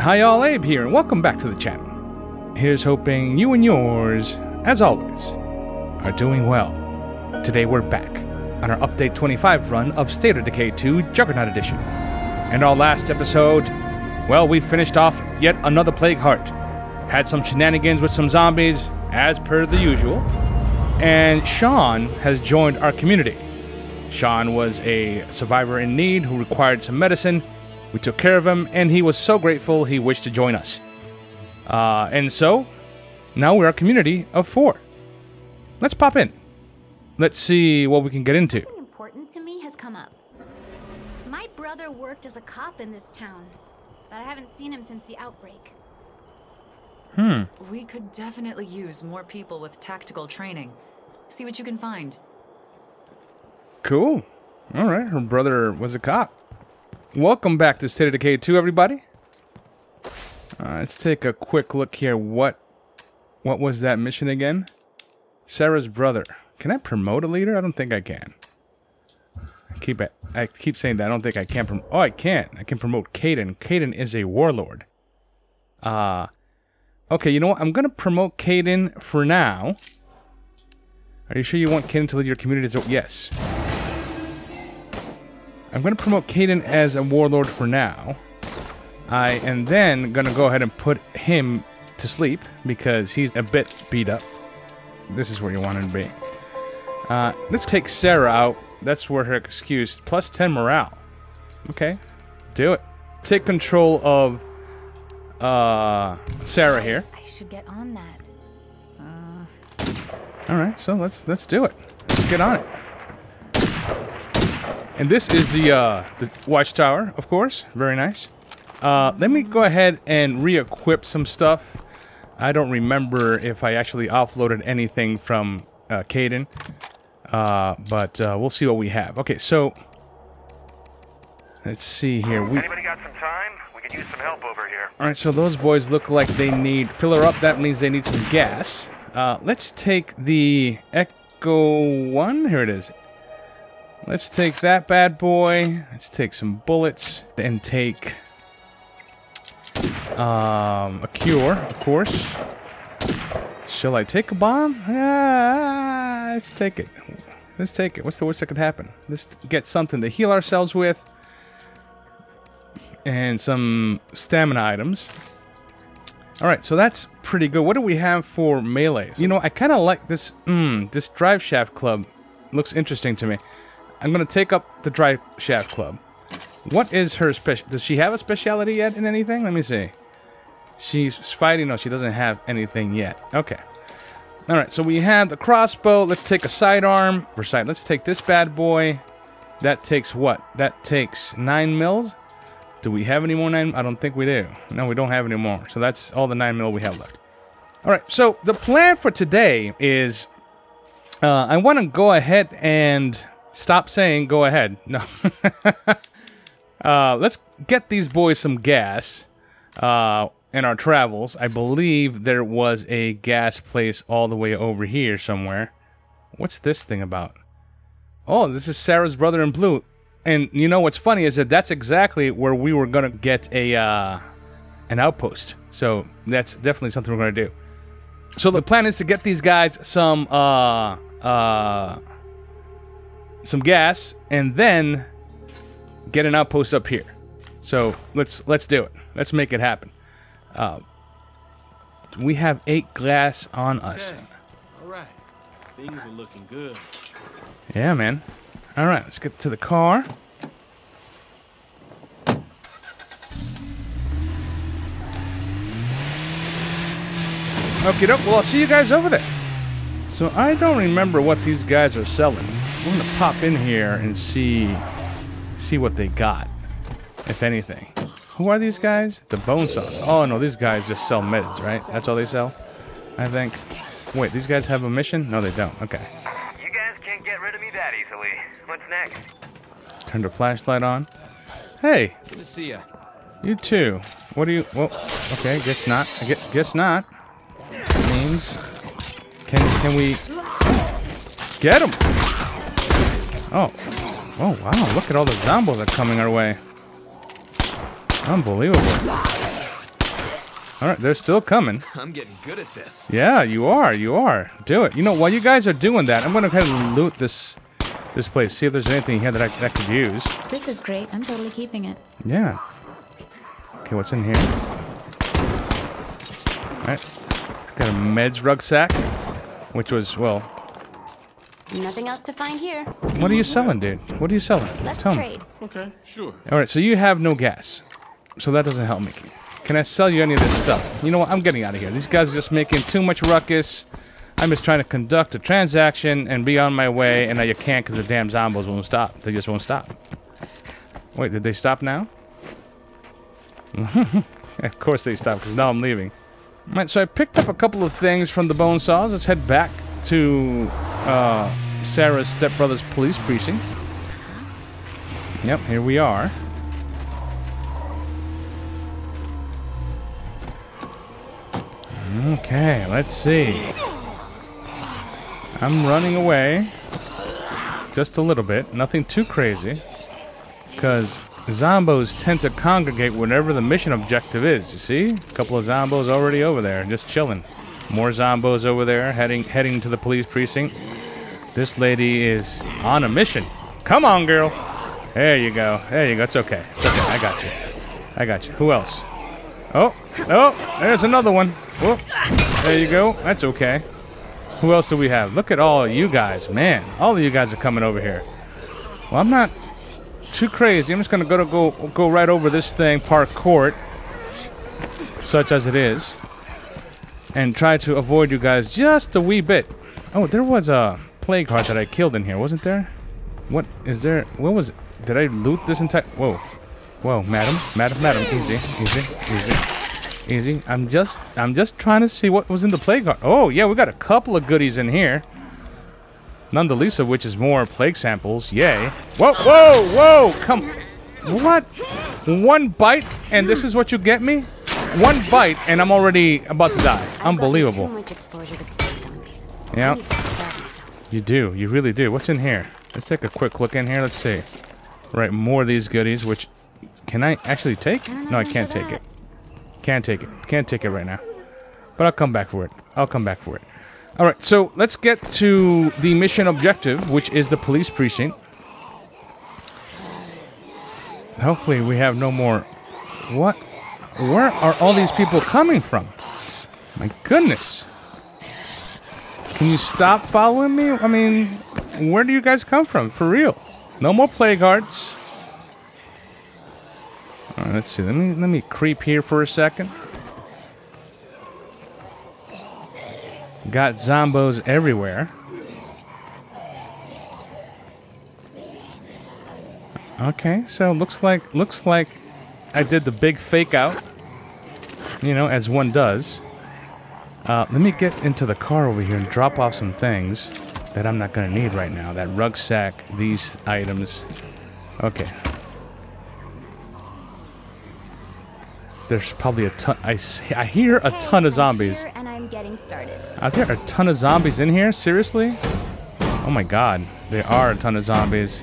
Hi all, Abe here, and welcome back to the channel. Here's hoping you and yours, as always, are doing well. Today we're back on our Update 25 run of State of Decay 2 Juggernaut Edition. And our last episode, well, we finished off yet another Plague Heart. Had some shenanigans with some zombies, as per the usual. And Sean has joined our community. Sean was a survivor in need who required some medicine we took care of him, and he was so grateful he wished to join us. Uh, and so, now we're a community of four. Let's pop in. Let's see what we can get into. Something important to me has come up. My brother worked as a cop in this town, but I haven't seen him since the outbreak. Hmm. We could definitely use more people with tactical training. See what you can find. Cool. All right, her brother was a cop. Welcome back to State of Decay 2, everybody. Uh, let's take a quick look here. What what was that mission again? Sarah's brother. Can I promote a leader? I don't think I can. I keep. I keep saying that. I don't think I can. Prom oh, I can. I can promote Caden. Caden is a warlord. Uh, okay, you know what? I'm going to promote Caden for now. Are you sure you want Caden to lead your community? Yes. I'm going to promote Caden as a warlord for now. I am then going to go ahead and put him to sleep because he's a bit beat up. This is where you want him to be. Uh, let's take Sarah out. That's where her excuse. Plus 10 morale. Okay. Do it. Take control of uh, Sarah here. I should get on that. All right, so let's let's do it. Let's get on it. And this is the uh, the watchtower, of course. Very nice. Uh, let me go ahead and re-equip some stuff. I don't remember if I actually offloaded anything from uh, Caden. Uh, but uh, we'll see what we have. Okay, so let's see here. We Anybody got some time? We could use some help over here. all right, so those boys look like they need filler up. That means they need some gas. Uh, let's take the Echo One. Here it is. Let's take that bad boy. Let's take some bullets and take um, a cure, of course. Shall I take a bomb? Ah, let's take it. Let's take it. What's the worst that could happen? Let's get something to heal ourselves with. And some stamina items. Alright, so that's pretty good. What do we have for melees? You know, I kind of like this, mm, this drive shaft club. Looks interesting to me. I'm going to take up the drive shaft club. What is her special? Does she have a speciality yet in anything? Let me see. She's fighting. No, she doesn't have anything yet. Okay. All right. So we have the crossbow. Let's take a sidearm for side. Let's take this bad boy. That takes what? That takes nine mils. Do we have any more nine? I don't think we do. No, we don't have any more. So that's all the nine mil we have left. All right. So the plan for today is, uh, I want to go ahead and stop saying go ahead. No. uh, let's get these boys some gas uh, in our travels. I believe there was a gas place all the way over here somewhere. What's this thing about? Oh, this is Sarah's brother in blue. And you know what's funny is that that's exactly where we were gonna get a uh, an outpost. So that's definitely something we're gonna do. So the plan is to get these guys some uh uh some gas and then get an outpost up here. So let's let's do it. Let's make it happen. Uh, we have eight glass on us. Okay. All right. Things are looking good. Yeah, man. All right, let's get to the car. Okay, well, I'll see you guys over there. So I don't remember what these guys are selling. I'm gonna pop in here and see see what they got, if anything. Who are these guys? The bone saws. Oh no, these guys just sell meds, right? That's all they sell, I think. Wait, these guys have a mission? No, they don't. Okay. You guys can't get rid of me that easily. What's next? Turn the flashlight on. Hey, Good to see ya. you too. What do you? Well, okay, guess not. I guess, guess not. Means, can can we get him? Oh, oh wow! Look at all the zombies that are coming our way. Unbelievable. All right, they're still coming. I'm getting good at this. Yeah, you are. You are. Do it. You know, while you guys are doing that, I'm gonna kind of loot this this place. See if there's anything here that I, that I could use. This is great. I'm totally keeping it. Yeah. Okay, what's in here? Alright. Got a meds rucksack. Which was, well, Nothing else to find here. what are you selling, dude? What are you selling? Let's Tell me. trade. Okay, sure. Alright, so you have no gas. So that doesn't help me. Can I sell you any of this stuff? You know what? I'm getting out of here. These guys are just making too much ruckus. I'm just trying to conduct a transaction and be on my way, and now you can't because the damn zombos won't stop. They just won't stop. Wait, did they stop now? of course they stopped, because now I'm leaving. Alright, so I picked up a couple of things from the bone saws. Let's head back to uh, Sarah's stepbrother's police precinct. Yep, here we are. Okay, let's see. I'm running away. Just a little bit. Nothing too crazy. Because zombos tend to congregate whenever the mission objective is. You see? A couple of zombos already over there, just chilling. More zombos over there, heading heading to the police precinct. This lady is on a mission. Come on, girl. There you go. There you go. It's okay. It's okay. I got you. I got you. Who else? Oh, oh, there's another one. Whoop. There you go. That's okay. Who else do we have? Look at all you guys. Man, all of you guys are coming over here. Well, I'm not too crazy. I'm just gonna go to go go right over this thing, park court, such as it is, and try to avoid you guys just a wee bit. Oh, there was a plague heart that I killed in here, wasn't there? What is there? What was it? Did I loot this entire? Whoa, whoa, madam, madam, madam, easy, easy, easy, easy. I'm just, I'm just trying to see what was in the plague heart. Oh yeah, we got a couple of goodies in here. None the least of which is more plague samples. Yay. Whoa, whoa, whoa, come. What? One bite and this is what you get me? One bite and I'm already about to die. Unbelievable. Too much exposure to plague zombies. Yeah. I need to prepare myself. You do. You really do. What's in here? Let's take a quick look in here. Let's see. Right, more of these goodies, which... Can I actually take? I don't know No, I can't take it. Can't take it. Can't take it right now. But I'll come back for it. I'll come back for it. Alright, so let's get to the mission objective, which is the police precinct. Hopefully we have no more... What? Where are all these people coming from? My goodness. Can you stop following me? I mean, where do you guys come from? For real. No more plague hearts. Alright, let's see. Let me let me creep here for a second. Got zombos everywhere. Okay, so looks like looks like I did the big fake out. You know, as one does. Uh, let me get into the car over here and drop off some things that I'm not gonna need right now. That rucksack, these items. Okay. There's probably a ton. I, see, I hear a ton of zombies. and I'm getting started. Are there a ton of zombies in here? Seriously? Oh my god. There are a ton of zombies.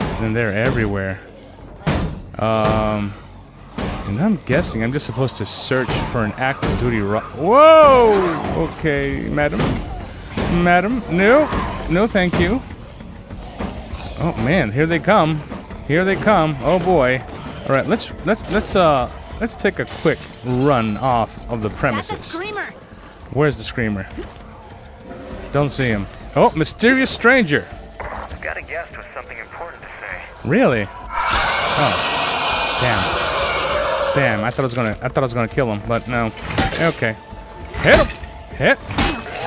And they're everywhere. Um. And I'm guessing I'm just supposed to search for an active duty ro- Whoa! Okay, madam. Madam. No. No, thank you. Oh man, here they come. Here they come. Oh boy. Alright, let's let's let's uh let's take a quick run off of the That's a premises. screamer. Where's the screamer? Don't see him. Oh, mysterious stranger. Got a guest with something important to say. Really? Oh, damn. Damn, I thought I was gonna. I thought I was gonna kill him, but no. Okay, hit him. Hit.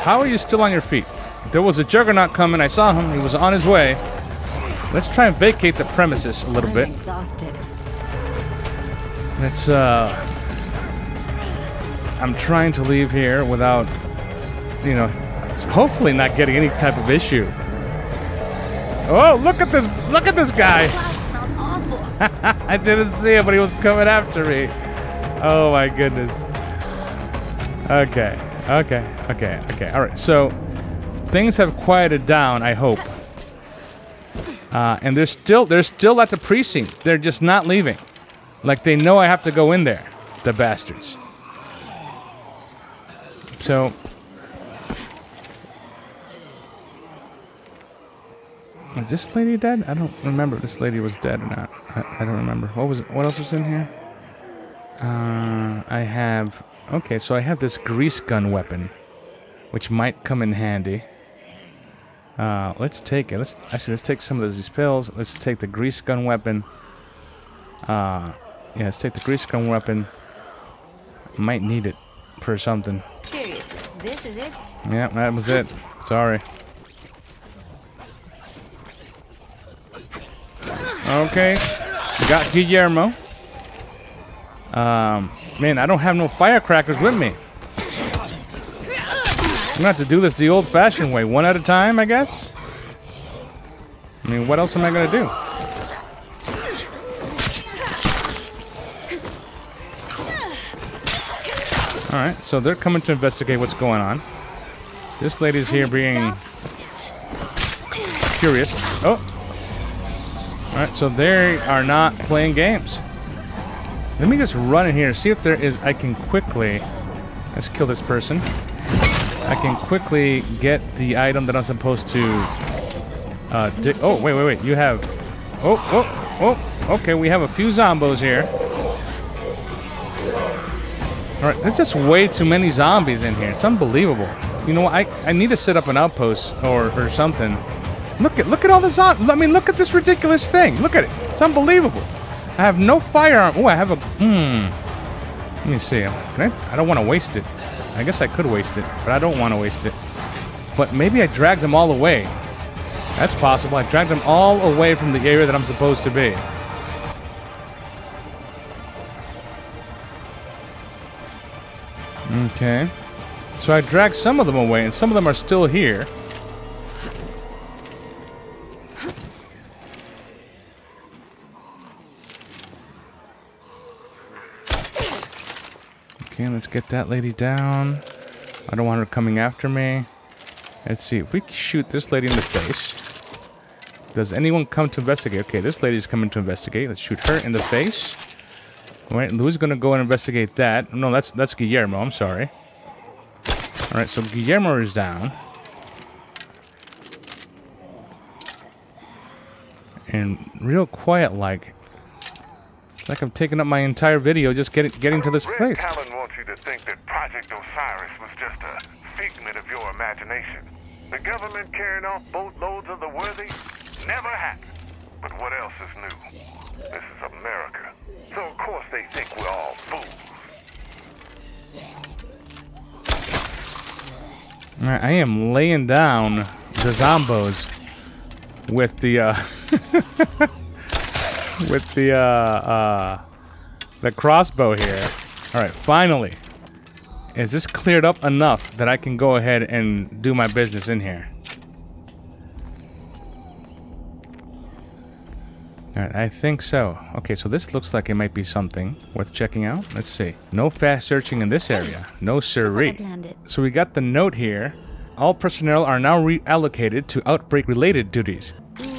How are you still on your feet? There was a juggernaut coming. I saw him. He was on his way. Let's try and vacate the premises a little I'm bit. exhausted. Let's uh I'm trying to leave here without you know hopefully not getting any type of issue. Oh, look at this look at this guy. I didn't see him but he was coming after me. Oh my goodness. Okay. Okay. Okay. Okay. All right. So things have quieted down, I hope. Uh, and they're still they're still at the precinct. They're just not leaving. Like they know I have to go in there. The bastards. so is this lady dead? I don't remember if this lady was dead or not. I, I don't remember. What was what else was in here? Uh, I have okay, so I have this grease gun weapon, which might come in handy. Uh, let's take it. Let's actually let's take some of these pills. Let's take the grease gun weapon. Uh, yeah, let's take the grease gun weapon. Might need it for something. Seriously, this is it? Yeah, that was it. Sorry. Okay, got Guillermo. Um, man, I don't have no firecrackers with me. I'm gonna have to do this the old-fashioned way, one at a time, I guess. I mean, what else am I gonna do? All right, so they're coming to investigate what's going on. This lady's here being curious. Oh. All right, so they are not playing games. Let me just run in here and see if there is. I can quickly. Let's kill this person. I can quickly get the item that I'm supposed to. Uh, oh wait, wait, wait! You have. Oh, oh, oh! Okay, we have a few zombos here. All right, there's just way too many zombies in here. It's unbelievable. You know what? I I need to set up an outpost or or something. Look at look at all the zombies. I mean, look at this ridiculous thing. Look at it. It's unbelievable. I have no firearm. Oh, I have a. Hmm. Let me see. Can I? I don't want to waste it. I guess I could waste it, but I don't want to waste it. But maybe I dragged them all away. That's possible. I dragged them all away from the area that I'm supposed to be. Okay. So I dragged some of them away, and some of them are still here. Get that lady down. I don't want her coming after me. Let's see, if we shoot this lady in the face. Does anyone come to investigate? Okay, this lady's coming to investigate. Let's shoot her in the face. Alright, Louis gonna go and investigate that. No, that's that's Guillermo, I'm sorry. Alright, so Guillermo is down. And real quiet like. It's like I'm taking up my entire video just getting getting to this place. You to think that Project Osiris was just a figment of your imagination. The government carrying off boatloads of the worthy never happened. But what else is new? This is America. So of course they think we're all fools. Alright, I am laying down the zombos with the uh with the uh uh the crossbow here. Alright, finally. Is this cleared up enough that I can go ahead and do my business in here? Alright, I think so. Okay, so this looks like it might be something worth checking out. Let's see. No fast searching in this area. No siree. So we got the note here. All personnel are now reallocated to outbreak-related duties.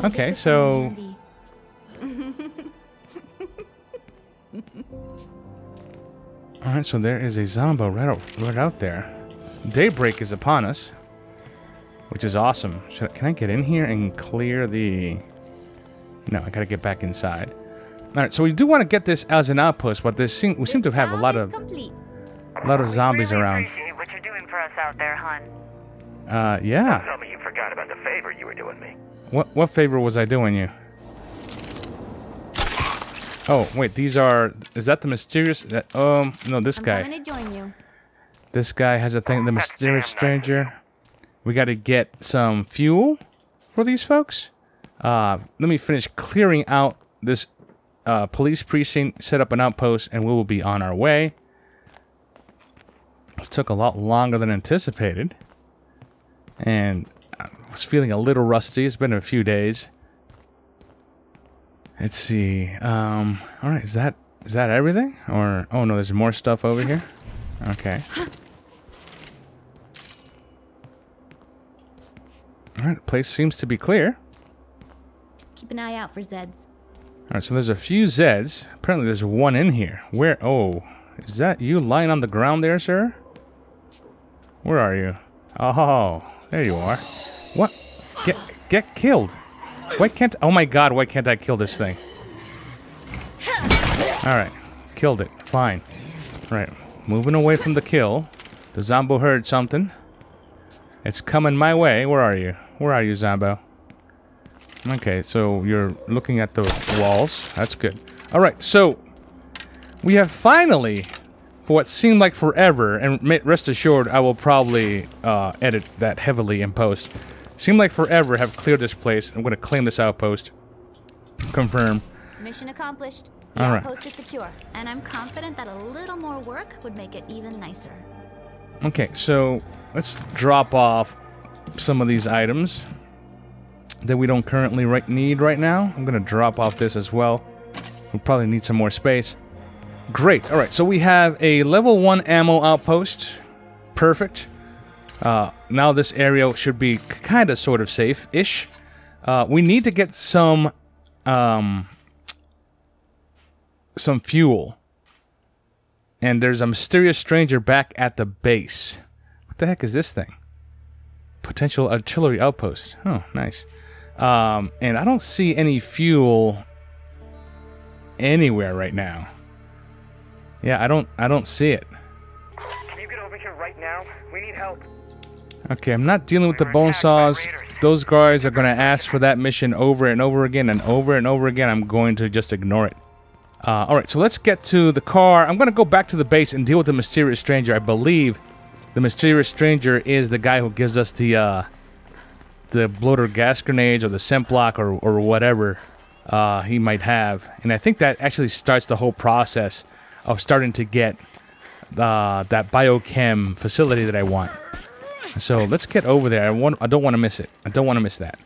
Okay, so all right, so there is a zombo right out, right out there. Daybreak is upon us, which is awesome. Should, can I get in here and clear the? No, I gotta get back inside. All right, so we do want to get this as an outpost, but there seem, we seem to have a lot of complete. a lot of zombies really around. appreciate what you're doing for us out there, hon. Uh, yeah. Tell me you forgot about the favor you were doing me. What what favor was I doing you? Oh wait, these are. Is that the mysterious? That, um, no, this I'm guy. to join you. This guy has a thing. The mysterious stranger. We got to get some fuel for these folks. Uh, let me finish clearing out this uh, police precinct, set up an outpost, and we will be on our way. This took a lot longer than anticipated, and I was feeling a little rusty. It's been a few days. Let's see. Um, all right, is that is that everything? Or oh no, there's more stuff over here. Okay. All right, the place seems to be clear. Keep an eye out for Zeds. All right, so there's a few Zeds. Apparently, there's one in here. Where? Oh, is that you lying on the ground there, sir? Where are you? Oh, there you are. What? Get get killed. Why can't Oh my god, why can't I kill this thing? Alright. Killed it. Fine. Right. Moving away from the kill. The Zombo heard something. It's coming my way. Where are you? Where are you, Zombo? Okay, so you're looking at the walls. That's good. Alright, so we have finally, for what seemed like forever, and rest assured I will probably uh, edit that heavily in post. Seemed like forever have cleared this place. I'm going to claim this outpost. Confirm. Mission accomplished. The All right. outpost is secure, and I'm confident that a little more work would make it even nicer. Okay, so let's drop off some of these items that we don't currently right need right now. I'm gonna drop off this as well. We probably need some more space. Great. All right, so we have a level one ammo outpost. Perfect. Uh, now this area should be kind of sort of safe-ish. Uh, we need to get some um, some fuel. And there's a mysterious stranger back at the base. What the heck is this thing? Potential artillery outpost. Oh, nice. Um, and I don't see any fuel anywhere right now. Yeah, I don't I don't see it. Can you get over here right now? We need help. Okay, I'm not dealing with the bone saws. Those guys are gonna ask for that mission over and over again and over and over again. I'm going to just ignore it. Uh, all right, so let's get to the car. I'm gonna go back to the base and deal with the mysterious stranger. I believe the mysterious stranger is the guy who gives us the uh, the bloater gas grenades or the scent block or or whatever uh, he might have, and I think that actually starts the whole process of starting to get uh, that biochem facility that I want. So let's get over there. I want. I don't want to miss it. I don't want to miss that.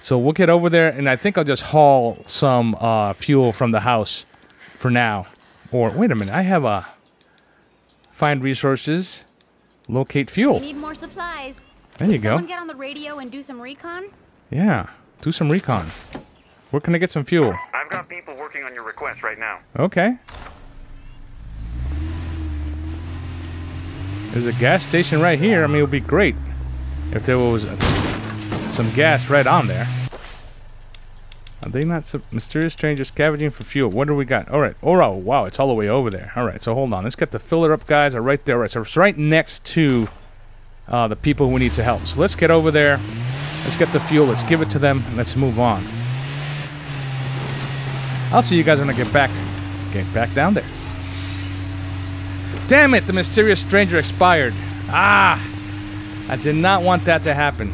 So we'll get over there, and I think I'll just haul some uh, fuel from the house for now. Or wait a minute, I have a find resources, locate We fuel. need more supplies. There you Can go. Someone get on the radio and do some recon? Yeah, do some recon. Where can I get some fuel? I've got people working on your request right now. Okay. There's a gas station right here. I mean, it would be great if there was uh, some gas right on there. Are they not some mysterious strangers scavenging for fuel? What do we got? All right. Oh, oh, wow. It's all the way over there. All right. So hold on. Let's get the filler up, guys. Are right there. All right. So it's right next to uh, the people who need to help. So let's get over there. Let's get the fuel. Let's give it to them. And let's move on. I'll see you guys when I get back. Get back down there. Damn it! The mysterious stranger expired. Ah! I did not want that to happen.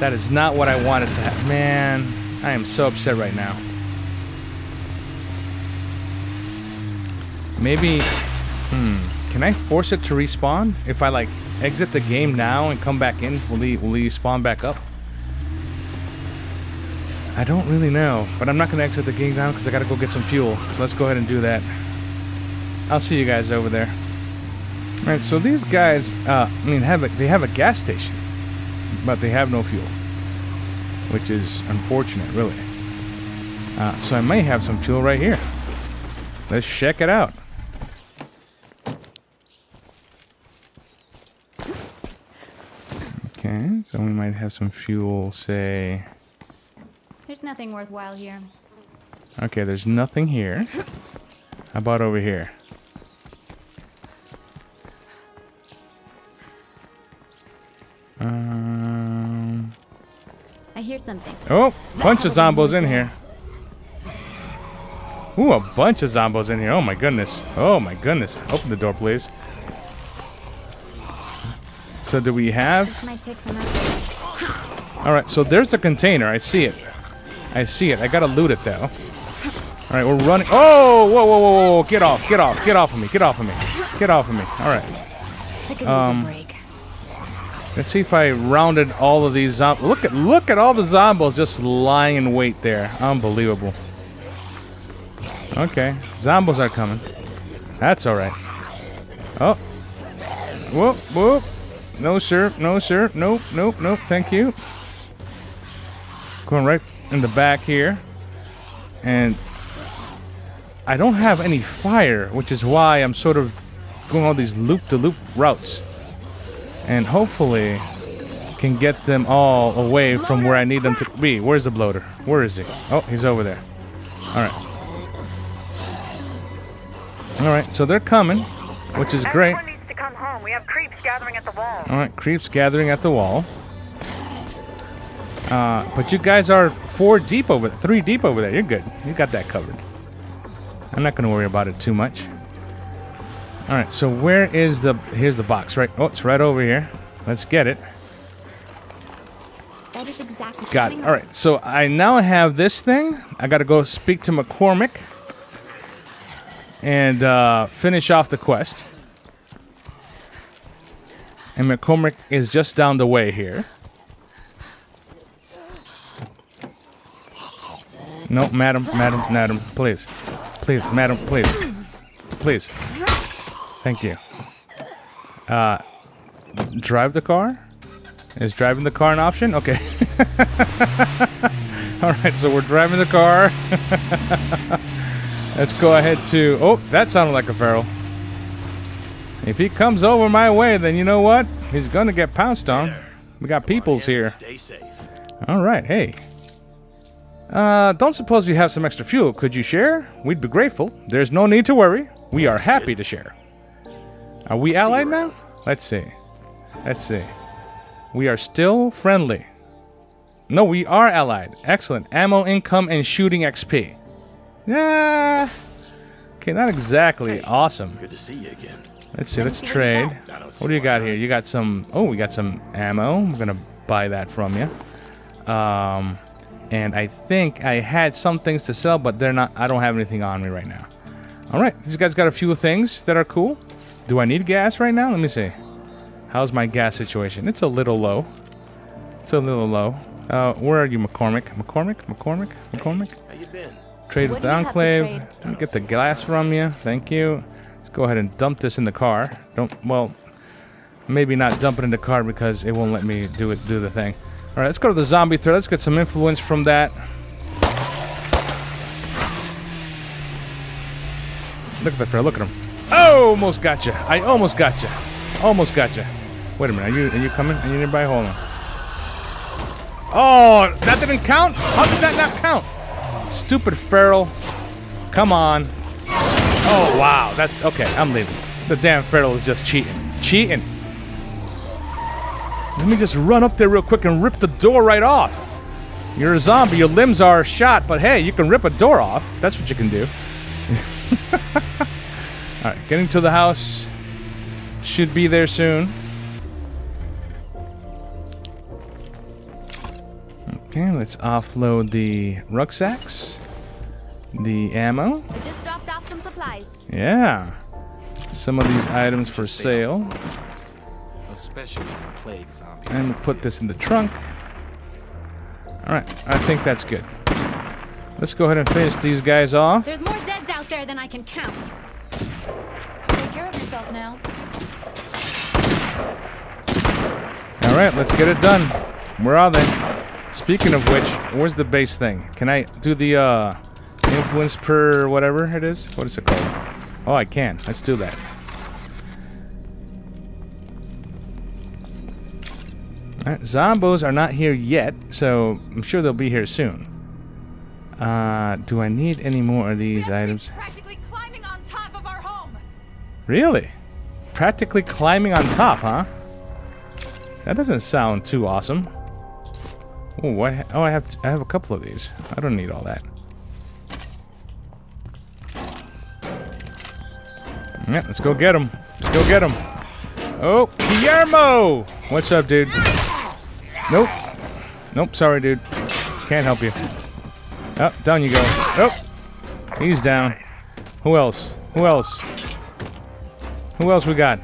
That is not what I wanted to happen. Man, I am so upset right now. Maybe. Hmm. Can I force it to respawn? If I, like, exit the game now and come back in, will he, will he spawn back up? I don't really know, but I'm not going to exit the game now because I got to go get some fuel. So let's go ahead and do that. I'll see you guys over there. All right, so these guys, uh, I mean, have a, they have a gas station, but they have no fuel, which is unfortunate, really. Uh, so I may have some fuel right here. Let's check it out. Okay, so we might have some fuel, say. There's nothing worthwhile here. Okay, there's nothing here. How about over here? Something. Oh, bunch of zombos in here. Ooh, a bunch of zombos in here. Oh my goodness. Oh my goodness. Open the door, please. So do we have? This might take some effort. All right. So there's the container. I see it. I see it. I gotta loot it though. All right, we're running. Oh, whoa, whoa, whoa, whoa! Get off! Get off! Get off of me! Get off of me! Get off of me! All right. I could use Um. Let's see if I rounded all of these zom- Look at look at all the zombos just lying in wait there. Unbelievable. Okay, zombies are coming. That's all right. Oh. Whoop whoop. No sir, no sir, nope, nope, nope. Thank you. Going right in the back here, and I don't have any fire, which is why I'm sort of going all these loop-to-loop routes. And hopefully can get them all away from where I need them to be. Where's the bloater? Where is he? Oh, he's over there. Alright. Alright, so they're coming, which is great. Everyone needs to come home. We have creeps gathering at the wall. Alright, creeps gathering at the wall. Uh, but you guys are four deep over three deep over there. You're good. You got that covered. I'm not gonna worry about it too much. Alright, so where is the here's the box, right? Oh, it's right over here. Let's get it. That is exactly Got it. All right. So I now have this thing. I got to go speak to McCormick and uh, finish off the quest. And McCormick is just down the way here. No, madam, madam, madam, please. Please, madam, please. Please. Thank you. Uh, drive the car? Is driving the car an option? Okay. All right, so we're driving the car. Let's go ahead to. Oh, that sounded like a feral. If he comes over my way, then you know what? He's gonna get pounced on. We got peoples here. All right, hey. Uh, don't suppose you have some extra fuel? Could you share? We'd be grateful. There's no need to worry. We are happy to share. Are we allied now? Let's see. Let's see. We are still friendly. No, we are allied. Excellent. Ammo income and shooting XP. Yeah. Okay, not exactly awesome. Good to see you again. Let's see. Let's trade. What do you got here? You got some. Oh, we got some ammo. I'm gonna buy that from you. Um, and I think I had some things to sell, but they're not. I don't have anything on me right now. All right, these guys got a few things that are cool. Do I need gas right now? Let me see. How's my gas situation? It's a little low. It's a little low. Uh, where are you, McCormick? McCormick? McCormick? McCormick? How you been? Trade What with the you have to Enclave. trade? Let me get the glass from you. Thank you. Let's go ahead and dump this in the car. Don't well maybe not dump it in the car because it won't let me do it do the thing. Alright, let's go to the zombie thread. Let's get some influence from that. Look at the thread, look at him. Almost got you. I almost got you. Almost got you. Wait a minute, are you are you coming? Are you nearby? Hold on. Oh, that didn't count? How did that not count? Stupid feral. Come on. Oh, wow. That's okay. I'm leaving. The damn feral is just cheating. Cheating. Let me just run up there real quick and rip the door right off. You're a zombie. Your limbs are shot, but hey, you can rip a door off. That's what you can do. All right, getting to the house. Should be there soon. Okay, let's offload the rucksacks. The ammo. I just dropped off some supplies. Yeah. Some of these items for sale. Especially plague zombies. And we'll put this in the trunk. Alright, I think that's good. Let's go ahead and finish these guys off. There's more Zeds out there than I can count. Take care of yourself now. Alright, let's get it done. Where are they? Speaking of which, where's the base thing? Can I do the uh, influence per whatever it is? What is it called? Oh, I can. Let's do that. Alright, zombos are not here yet, so I'm sure they'll be here soon. Uh, do I need any more of these items? Really? Practically climbing on top, huh? That doesn't sound too awesome. Oh, what? Oh, I have I have a couple of these. I don't need all that. Yeah, let's go get him. Let's go get him. Oh, Guillermo! What's up, dude? Nope. Nope, sorry, dude. Can't help you. Oh, down you go. Oh, he's down. Who else? Who else? Who else we got?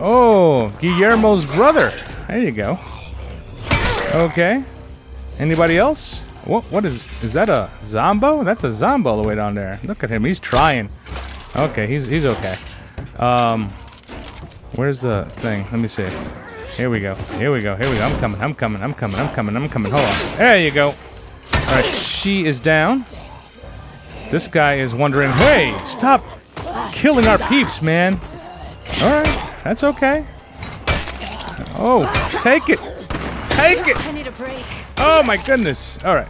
Oh, Guillermo's brother. There you go. Okay. Anybody else? What? What is? Is that a zombo? That's a zombo all the way down there. Look at him. He's trying. Okay, he's he's okay. Um, where's the thing? Let me see. Here we go. Here we go. Here we go. I'm coming. I'm coming. I'm coming. I'm coming. I'm coming. Hold on. There you go. All right, she is down. This guy is wondering, hey, stop killing our peeps, man. All right, that's okay. Oh, take it! Take it! I need a break. Oh my goodness! All right.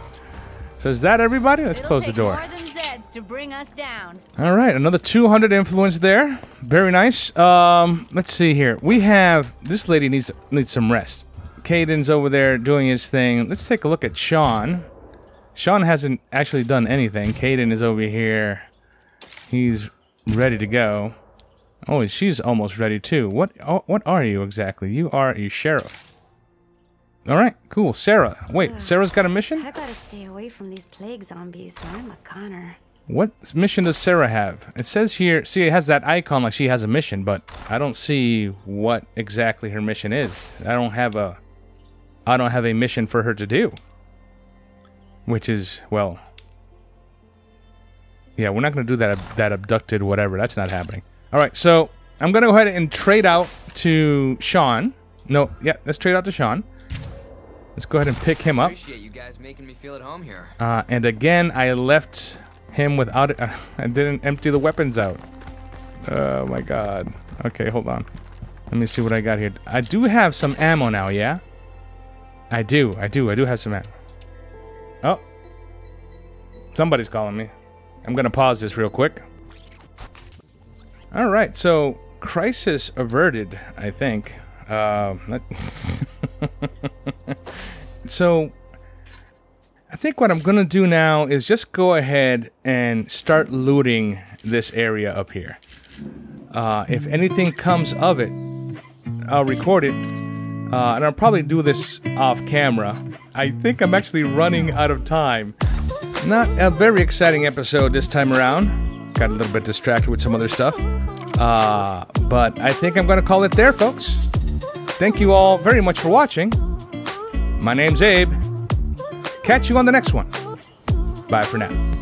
So is that everybody? Let's It'll close the door. more than Zed's to bring us down. All right, another 200 influence there. Very nice. Um, let's see here. We have this lady needs needs some rest. Caden's over there doing his thing. Let's take a look at Sean. Sean hasn't actually done anything. Caden is over here. He's ready to go. Oh, she's almost ready too. What oh, what are you exactly? You are a sheriff. All right, cool. Sarah. Wait, ah, Sarah's got a mission? I gotta stay away from these plague zombies, I'm a Connor. What mission does Sarah have? It says here, see, it has that icon like she has a mission, but I don't see what exactly her mission is. I don't have a, I don't have a mission for her to do. Which is, well, yeah, we're not going to do that, that abducted whatever. That's not happening. All right, so I'm going to go ahead and trade out to Sean. No, yeah, let's trade out to Sean. Let's go ahead and pick him up. Appreciate you guys making me feel at home here. Uh, and again, I left him without. Uh, I didn't empty the weapons out. Oh my god. Okay, hold on. Let me see what I got here. I do have some ammo now, yeah? I do, I do, I do have some ammo. Oh. Somebody's calling me. I'm gonna pause this real quick. Alright, so crisis averted, I think. Uh, so I think what I'm gonna do now is just go ahead and start looting this area up here. Uh, if anything comes of it, I'll record it, uh, and I'll probably do this off camera. I think I'm actually running out of time. Not a very exciting episode this time around. Got a little bit distracted with some other stuff. Uh, but I think I'm gonna call it there, folks. Thank you all very much for watching. My name's Abe. Catch you on the next one. Bye for now.